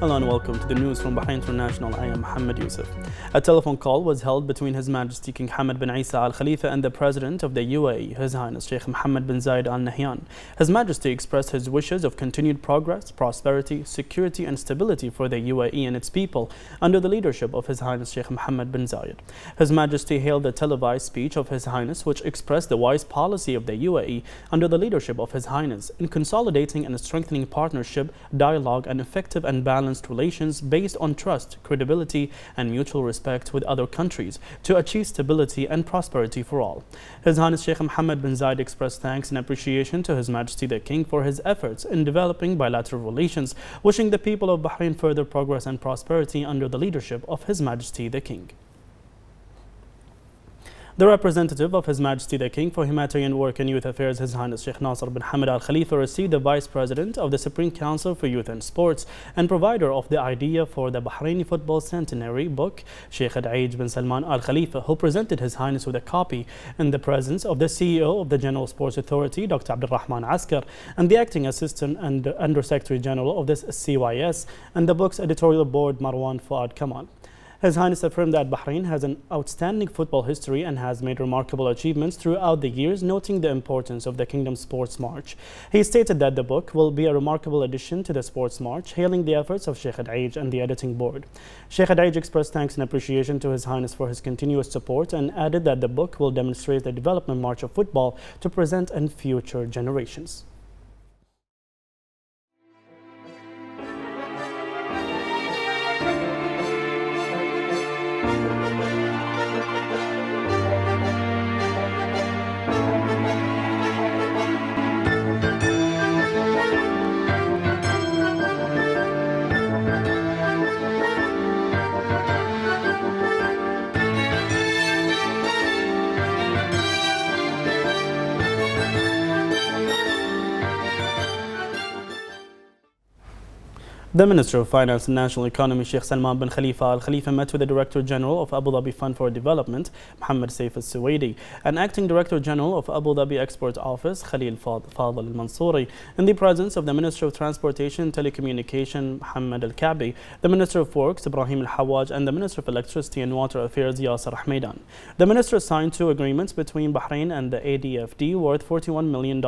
Hello and welcome to the news from Bahrain International. I am Mohammed Yusuf. A telephone call was held between His Majesty King Hamad bin Isa Al Khalifa and the President of the UAE, His Highness Sheikh Mohammed bin Zayed Al Nahyan. His Majesty expressed his wishes of continued progress, prosperity, security, and stability for the UAE and its people under the leadership of His Highness Sheikh Mohammed bin Zayed. His Majesty hailed the televised speech of His Highness, which expressed the wise policy of the UAE under the leadership of His Highness in consolidating and strengthening partnership, dialogue, and effective and balanced relations based on trust, credibility, and mutual respect with other countries to achieve stability and prosperity for all. His Highness Sheikh Mohammed bin Zayed expressed thanks and appreciation to His Majesty the King for his efforts in developing bilateral relations, wishing the people of Bahrain further progress and prosperity under the leadership of His Majesty the King. The representative of His Majesty the King for Humanitarian Work and Youth Affairs, His Highness Sheikh Nasser bin Hamad Al Khalifa, received the Vice President of the Supreme Council for Youth and Sports and provider of the idea for the Bahraini Football Centenary book, Sheikh Adaij bin Salman Al Khalifa, who presented His Highness with a copy in the presence of the CEO of the General Sports Authority, Dr. Abdurrahman Askar, and the Acting Assistant and Under Secretary General of this CYS, and the book's editorial board, Marwan Fuad Kamal. His Highness affirmed that Bahrain has an outstanding football history and has made remarkable achievements throughout the years, noting the importance of the Kingdom Sports March. He stated that the book will be a remarkable addition to the Sports March, hailing the efforts of Sheikh Adaij and the editing board. Sheikh Adaij expressed thanks and appreciation to His Highness for his continuous support and added that the book will demonstrate the development march of football to present and future generations. The Minister of Finance and National Economy, Sheikh Salman bin Khalifa Al Khalifa, met with the Director General of Abu Dhabi Fund for Development, Mohammed Saif Al Suwaidi, and Acting Director General of Abu Dhabi Export Office, Khalil Fadl Al Mansouri, in the presence of the Minister of Transportation and Telecommunication, Mohammed Al Kaabi, the Minister of Works, Ibrahim Al Hawaj, and the Minister of Electricity and Water Affairs, Yasser Humaidan. The Minister signed two agreements between Bahrain and the ADFD worth $41 million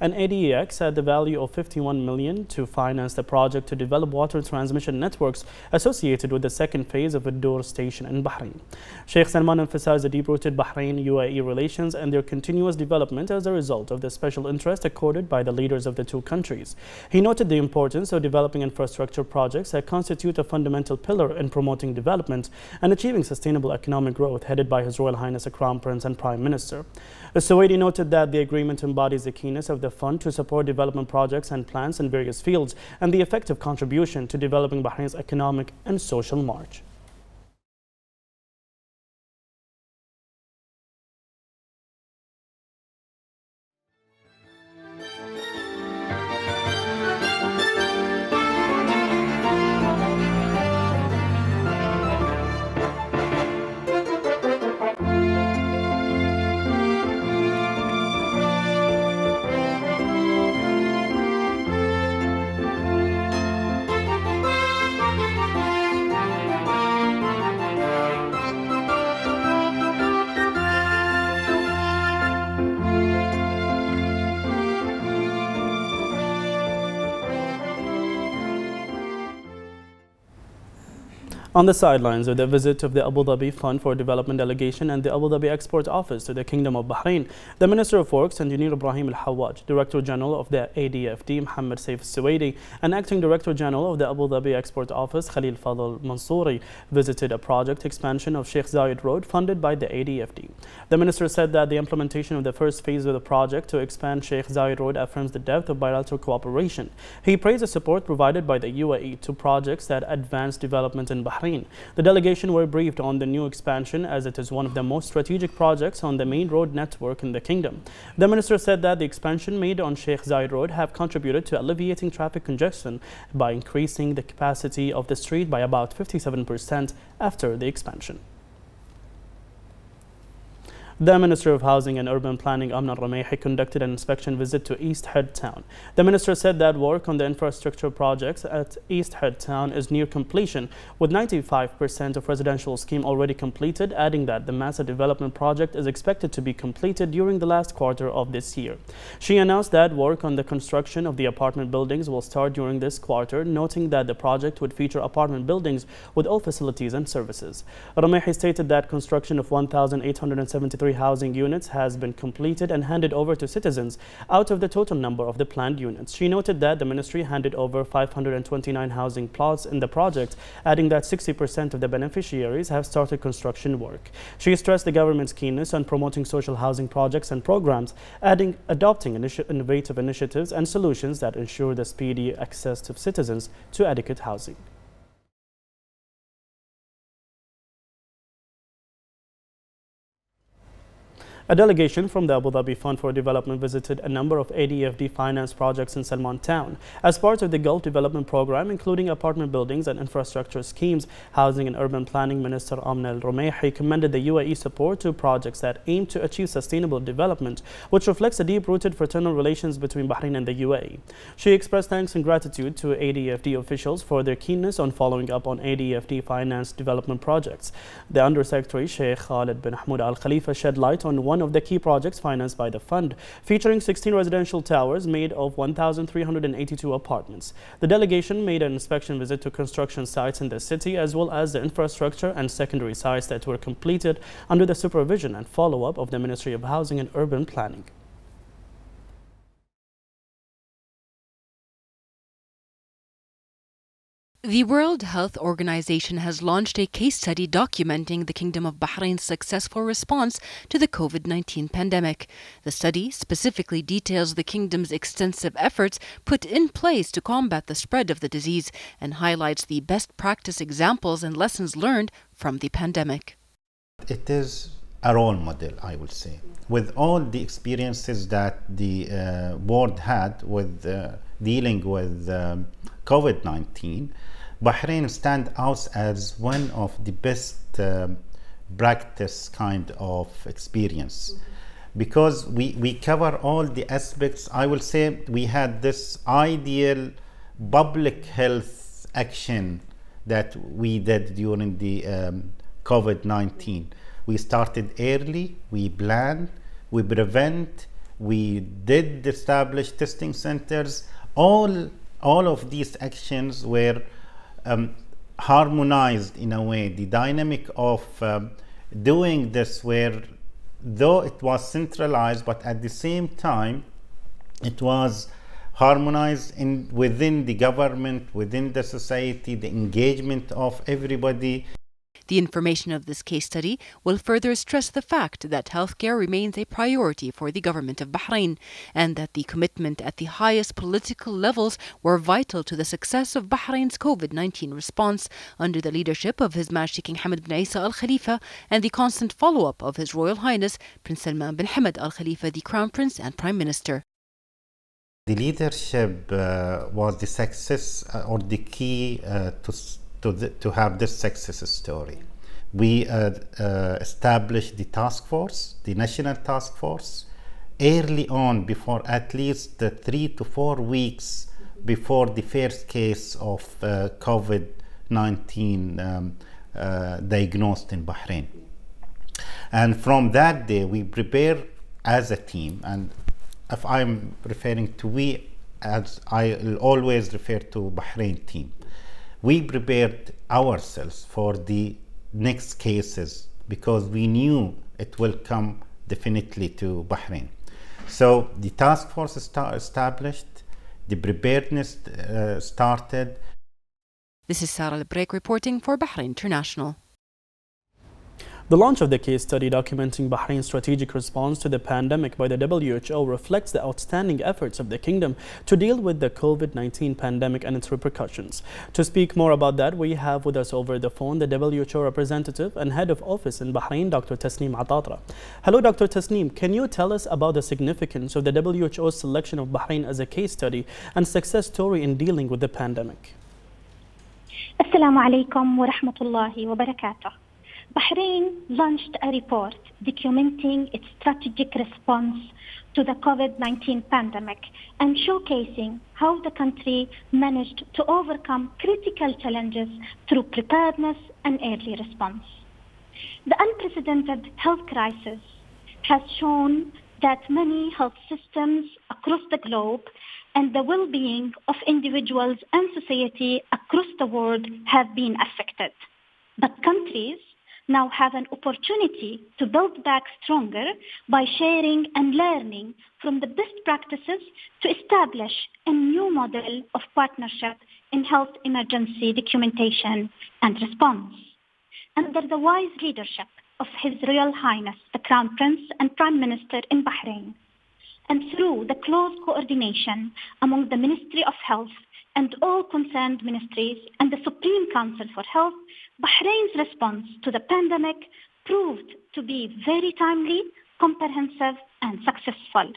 and ADEX at the value of $51 million to finance the project to develop develop water transmission networks associated with the second phase of Ad-Dur station in Bahrain. Sheikh Salman emphasized the deep-rooted Bahrain-UAE relations and their continuous development as a result of the special interest accorded by the leaders of the two countries. He noted the importance of developing infrastructure projects that constitute a fundamental pillar in promoting development and achieving sustainable economic growth headed by His Royal Highness the Crown Prince and Prime Minister. the Suwaidi noted that the agreement embodies the keenness of the fund to support development projects and plans in various fields and the effective contribution to developing Bahrain's economic and social march. On the sidelines of the visit of the Abu Dhabi Fund for Development Delegation and the Abu Dhabi Export Office to the Kingdom of Bahrain, the Minister of Works, Engineer Ibrahim Al Hawaj, Director General of the ADFD, Mohammed Saif Suwaidi, and Acting Director General of the Abu Dhabi Export Office, Khalil Fadl Mansouri, visited a project expansion of Sheikh Zayed Road funded by the ADFD. The Minister said that the implementation of the first phase of the project to expand Sheikh Zayed Road affirms the depth of bilateral cooperation. He praised the support provided by the UAE to projects that advance development in Bahrain The delegation were briefed on the new expansion as it is one of the most strategic projects on the main road network in the kingdom. The minister said that the expansion made on Sheikh Zayed Road have contributed to alleviating traffic congestion by increasing the capacity of the street by about 57% after the expansion. The Minister of Housing and Urban Planning, Amna Rumayhi, conducted an inspection visit to East Hidd Town. The minister said that work on the infrastructure projects at East Hidd Town is near completion, with 95% of residential scheme already completed, adding that the massive development project is expected to be completed during the last quarter of this year. She announced that work on the construction of the apartment buildings will start during this quarter, noting that the project would feature apartment buildings with all facilities and services. Rumayhi stated that construction of 1,873 housing units has been completed and handed over to citizens out of the total number of the planned units. She noted that the ministry handed over 529 housing plots in the project, adding that 60% of the beneficiaries have started construction work. She stressed the government's keenness on promoting social housing projects and programs, adding adopting initi innovative initiatives and solutions that ensure the speedy access of citizens to adequate housing. A delegation from the Abu Dhabi Fund for Development visited a number of ADFD finance projects in Salman Town as part of the Gulf Development Program, including apartment buildings and infrastructure schemes. Housing and Urban Planning Minister Amna Al Rumayhi commended the UAE support to projects that aim to achieve sustainable development, which reflects the deep-rooted fraternal relations between Bahrain and the UAE. She expressed thanks and gratitude to ADFD officials for their keenness on following up on ADFD finance development projects. The Undersecretary Sheikh Khalid bin Ahmad Al Khalifa shed light on one one of the key projects financed by the fund, featuring 16 residential towers made of 1,382 apartments. The delegation made an inspection visit to construction sites in the city, as well as the infrastructure and secondary sites that were completed under the supervision and follow-up of the Ministry of Housing and Urban Planning. The World Health Organization has launched a case study documenting the Kingdom of Bahrain's successful response to the COVID 19 pandemic. The study specifically details the kingdom's extensive efforts put in place to combat the spread of the disease and highlights the best practice examples and lessons learned from the pandemic. It is a role model, I would say, with all the experiences that the uh, world had with uh, dealing with um, COVID 19. Bahrain stand out as one of the best um, practice kind of experience mm-hmm. because we, we cover all the aspects. I will say we had this ideal public health action that we did during the um, COVID 19. We started early, we planned, we prevent, we did establish testing centers. All, all of these actions were um, harmonized in a way. The dynamic of um, doing this where though it was centralized but at the same time it was harmonized in within the government within the society the engagement of everybody the information of this case study will further stress the fact that healthcare remains a priority for the government of Bahrain and that the commitment at the highest political levels were vital to the success of Bahrain's COVID 19 response under the leadership of His Majesty King Hamad bin Isa Al Khalifa and the constant follow up of His Royal Highness Prince Salman bin Hamad Al Khalifa, the Crown Prince and Prime Minister. The leadership uh, was the success uh, or the key uh, to to, the, to have this success story. We uh, uh, established the task force, the national task force, early on before at least three to four weeks before the first case of uh, COVID 19 um, uh, diagnosed in Bahrain. And from that day, we prepare as a team. And if I'm referring to we, as I always refer to Bahrain team we prepared ourselves for the next cases because we knew it will come definitely to Bahrain. So the task force established, the preparedness uh, started. This is Sarah Lebrek reporting for Bahrain International. The launch of the case study documenting Bahrain's strategic response to the pandemic by the WHO reflects the outstanding efforts of the kingdom to deal with the COVID-19 pandemic and its repercussions. To speak more about that, we have with us over the phone the WHO representative and head of office in Bahrain, Dr. Tasneem Atatra. Hello, Dr. Tasneem. Can you tell us about the significance of the WHO's selection of Bahrain as a case study and success story in dealing with the pandemic? Assalamu alaikum wa rahmatullahi wa barakatuh. Bahrain launched a report documenting its strategic response to the COVID 19 pandemic and showcasing how the country managed to overcome critical challenges through preparedness and early response. The unprecedented health crisis has shown that many health systems across the globe and the well-being of individuals and society across the world have been affected. But countries now have an opportunity to build back stronger by sharing and learning from the best practices to establish a new model of partnership in health emergency documentation and response. Under the wise leadership of His Royal Highness the Crown Prince and Prime Minister in Bahrain, and through the close coordination among the Ministry of Health and all concerned ministries and the Supreme Council for Health, Bahrain's response to the pandemic proved to be very timely, comprehensive, and successful.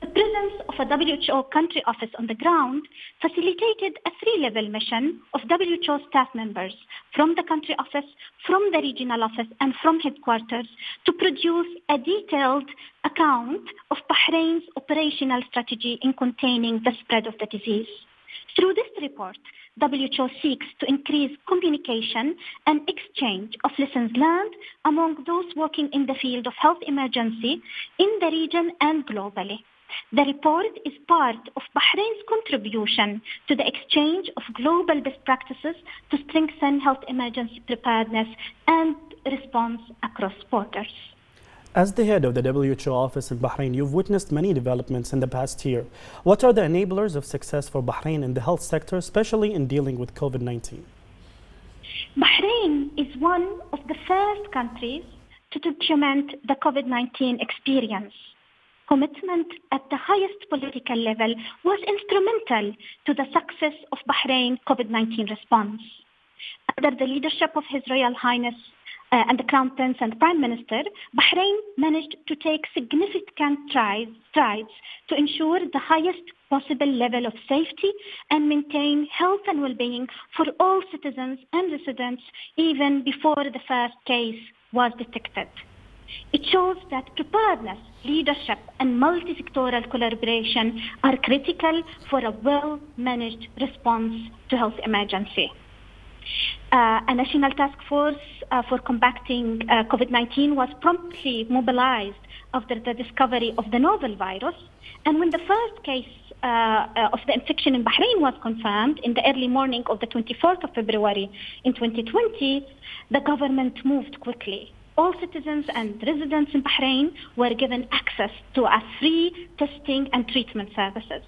The presence of a WHO country office on the ground facilitated a three-level mission of WHO staff members from the country office, from the regional office, and from headquarters to produce a detailed account of Bahrain's operational strategy in containing the spread of the disease. Through this report, WHO seeks to increase communication and exchange of lessons learned among those working in the field of health emergency in the region and globally. The report is part of Bahrain's contribution to the exchange of global best practices to strengthen health emergency preparedness and response across borders. As the head of the WHO office in Bahrain, you've witnessed many developments in the past year. What are the enablers of success for Bahrain in the health sector, especially in dealing with COVID 19? Bahrain is one of the first countries to document the COVID 19 experience commitment at the highest political level was instrumental to the success of Bahrain COVID-19 response. Under the leadership of His Royal Highness uh, and Prince and Prime Minister, Bahrain managed to take significant strides to ensure the highest possible level of safety and maintain health and well-being for all citizens and residents even before the first case was detected. It shows that preparedness, leadership, and multi-sectoral collaboration are critical for a well-managed response to health emergency. Uh, a national task force uh, for combating uh, COVID-19 was promptly mobilized after the discovery of the novel virus. And when the first case uh, uh, of the infection in Bahrain was confirmed in the early morning of the 24th of February in 2020, the government moved quickly all citizens and residents in Bahrain were given access to a free testing and treatment services.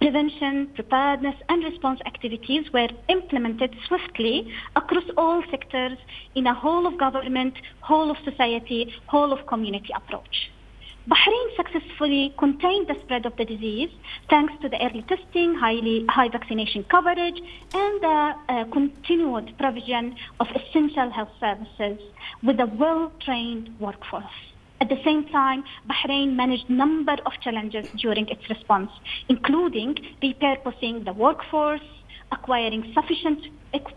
Prevention, preparedness, and response activities were implemented swiftly across all sectors in a whole of government, whole of society, whole of community approach. Bahrain successfully contained the spread of the disease thanks to the early testing, highly, high vaccination coverage, and the uh, continued provision of essential health services with a well-trained workforce. At the same time, Bahrain managed a number of challenges during its response, including repurposing the workforce, acquiring sufficient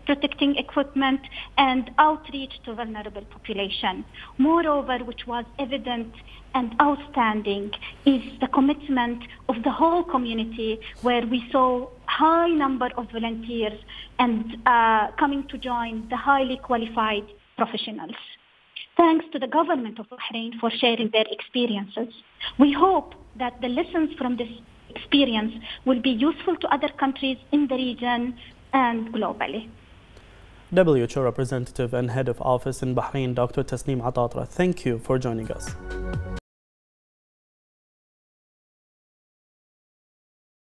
protecting equipment and outreach to vulnerable population. Moreover, which was evident and outstanding is the commitment of the whole community where we saw high number of volunteers and uh, coming to join the highly qualified professionals. Thanks to the government of Bahrain for sharing their experiences. We hope that the lessons from this experience will be useful to other countries in the region and globally. WHO representative and head of office in Bahrain, Dr. Tasneem Atatra, thank you for joining us.